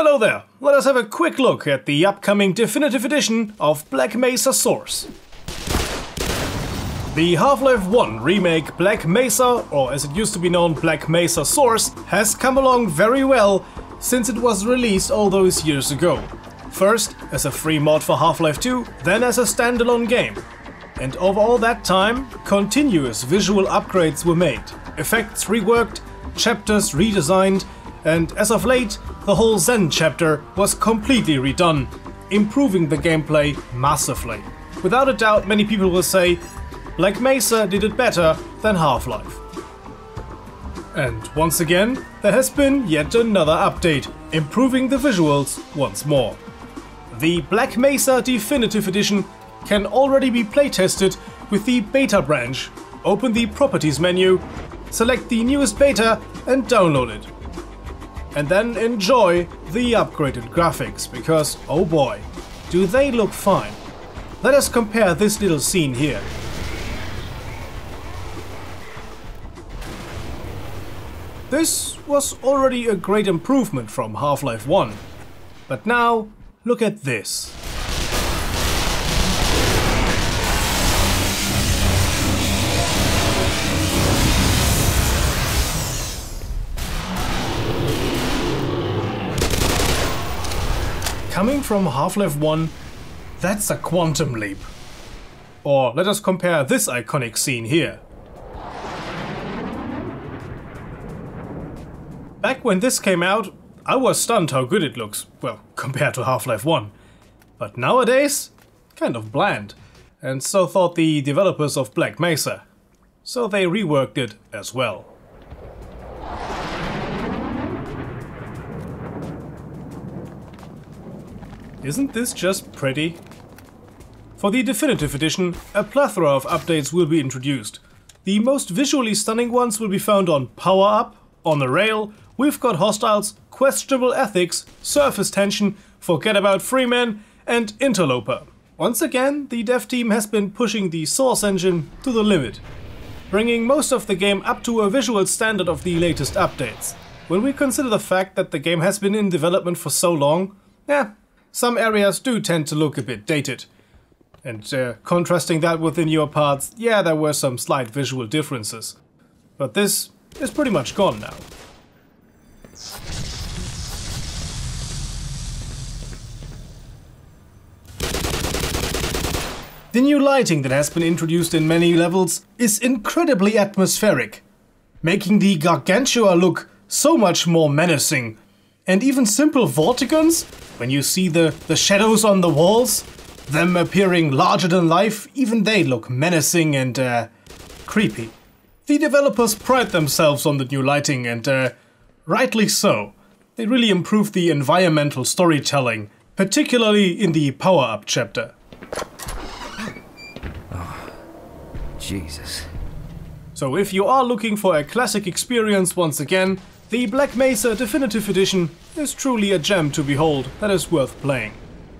Hello there, let us have a quick look at the upcoming definitive edition of Black Mesa Source. The Half-Life 1 remake Black Mesa, or as it used to be known Black Mesa Source, has come along very well since it was released all those years ago. First as a free mod for Half-Life 2, then as a standalone game. And over all that time, continuous visual upgrades were made, effects reworked, chapters redesigned, and as of late, the whole Xen chapter was completely redone, improving the gameplay massively. Without a doubt, many people will say, Black Mesa did it better than Half-Life. And once again, there has been yet another update, improving the visuals once more. The Black Mesa Definitive Edition can already be playtested with the beta branch. Open the properties menu, select the newest beta and download it. And then enjoy the upgraded graphics because oh boy, do they look fine. Let us compare this little scene here. This was already a great improvement from Half-Life 1. But now, look at this. Coming from Half-Life 1, that's a quantum leap. Or let us compare this iconic scene here. Back when this came out, I was stunned how good it looks, well, compared to Half-Life 1. But nowadays, kind of bland. And so thought the developers of Black Mesa. So they reworked it as well. Isn't this just pretty? For the Definitive Edition, a plethora of updates will be introduced. The most visually stunning ones will be found on Power Up, on the rail, we've got hostiles, questionable ethics, surface tension, forget about Freeman, and Interloper. Once again, the dev team has been pushing the Source engine to the limit, bringing most of the game up to a visual standard of the latest updates. When we consider the fact that the game has been in development for so long, yeah, some areas do tend to look a bit dated. And uh, contrasting that with the newer parts, yeah, there were some slight visual differences. But this is pretty much gone now. The new lighting that has been introduced in many levels is incredibly atmospheric, making the Gargantua look so much more menacing. And even simple Vortigaunts, when you see the, the shadows on the walls, them appearing larger than life, even they look menacing and uh, creepy. The developers pride themselves on the new lighting and uh, rightly so. They really improved the environmental storytelling, particularly in the Power Up chapter. Oh, Jesus. So if you are looking for a classic experience once again, the Black Mesa Definitive Edition is truly a gem to behold that is worth playing.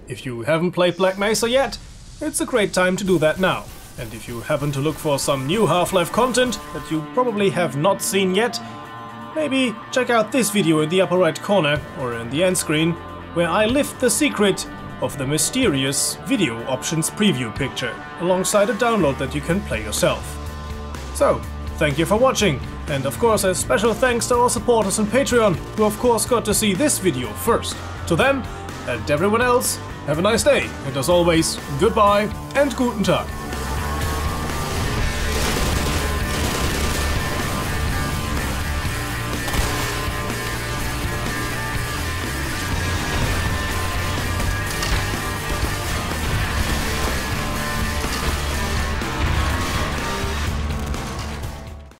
If you haven't played Black Mesa yet, it's a great time to do that now. And if you happen to look for some new Half-Life content that you probably have not seen yet, maybe check out this video in the upper right corner or in the end screen, where I lift the secret of the mysterious video options preview picture, alongside a download that you can play yourself. So, thank you for watching, and of course a special thanks to our supporters on Patreon, who of course got to see this video first. To them, and everyone else, have a nice day, and as always, goodbye and guten Tag.